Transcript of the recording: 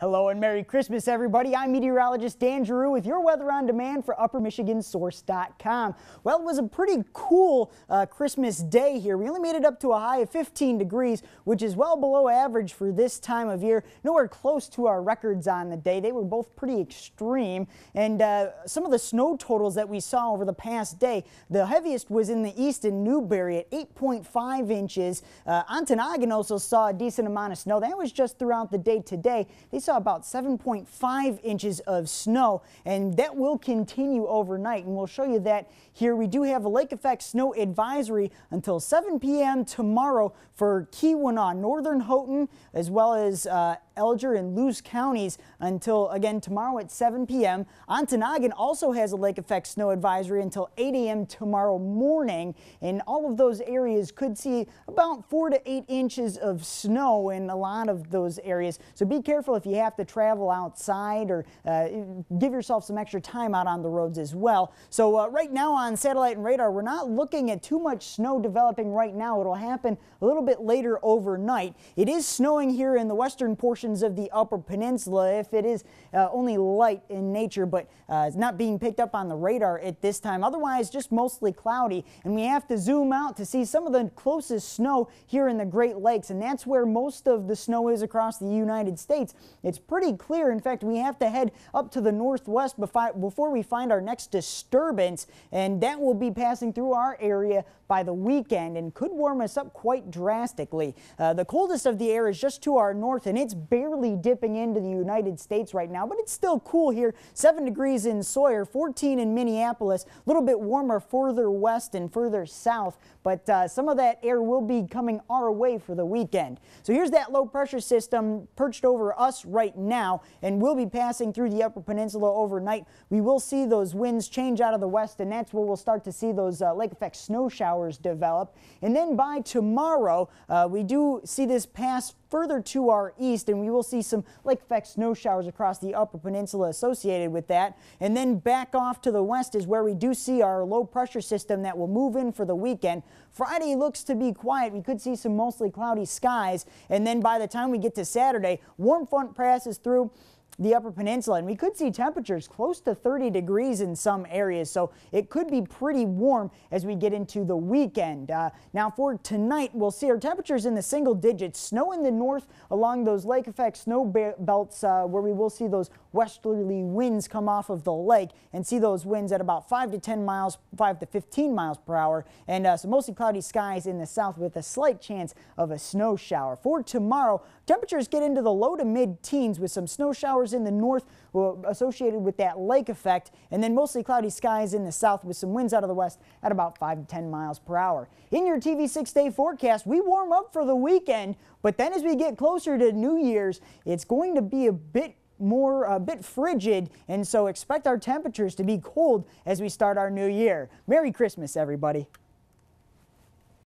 Hello and Merry Christmas, everybody. I'm meteorologist Dan Giroux with your weather on demand for UpperMichigansSource.com. Well, it was a pretty cool uh, Christmas day here. We only made it up to a high of 15 degrees, which is well below average for this time of year. Nowhere close to our records on the day. They were both pretty extreme. And uh, some of the snow totals that we saw over the past day, the heaviest was in the east in Newberry at 8.5 inches. Uh, also saw a decent amount of snow. That was just throughout the day today. They saw about 7.5 inches of snow, and that will continue overnight. And we'll show you that here. We do have a lake effect snow advisory until 7 p.m. tomorrow for Keweenaw, northern Houghton, as well as uh, Alger and Luce counties until again tomorrow at 7 p.m. Ontonagon also has a lake effect snow advisory until 8 a.m. tomorrow morning, and all of those areas could see about four to eight inches of snow in a lot of those areas. So be careful if you have to travel outside or uh, give yourself some extra time out on the roads as well. So uh, right now on satellite and radar, we're not looking at too much snow developing right now. It'll happen a little bit later overnight. It is snowing here in the western portions of the upper peninsula if it is uh, only light in nature, but uh, it's not being picked up on the radar at this time. Otherwise, just mostly cloudy. And we have to zoom out to see some of the closest snow here in the Great Lakes. And that's where most of the snow is across the United States. It's pretty clear. In fact, we have to head up to the northwest before we find our next disturbance. And that will be passing through our area by the weekend and could warm us up quite drastically. Uh, the coldest of the air is just to our north and it's barely dipping into the United States right now, but it's still cool here. 7 degrees in Sawyer, 14 in Minneapolis, a little bit warmer further west and further south, but uh, some of that air will be coming our way for the weekend. So here's that low pressure system perched over us right now and will be passing through the upper peninsula overnight. We will see those winds change out of the west and that's where we'll start to see those uh, lake effect snow showers develop. And then by tomorrow, uh, we do see this pass further to our east, and we will see some lake effect snow showers across the upper peninsula associated with that. And then back off to the west is where we do see our low pressure system that will move in for the weekend. Friday looks to be quiet. We could see some mostly cloudy skies. And then by the time we get to Saturday, warm front passes through the Upper Peninsula, and we could see temperatures close to 30 degrees in some areas, so it could be pretty warm as we get into the weekend. Uh, now for tonight, we'll see our temperatures in the single digits. Snow in the north along those lake effect snow belts uh, where we will see those westerly winds come off of the lake and see those winds at about 5 to 10 miles, 5 to 15 miles per hour, and uh, some mostly cloudy skies in the south with a slight chance of a snow shower. For tomorrow, temperatures get into the low to mid teens with some snow showers showers in the north associated with that lake effect, and then mostly cloudy skies in the south with some winds out of the west at about 5 to 10 miles per hour. In your TV six day forecast, we warm up for the weekend, but then as we get closer to New Year's, it's going to be a bit more a bit frigid and so expect our temperatures to be cold as we start our new year. Merry Christmas everybody.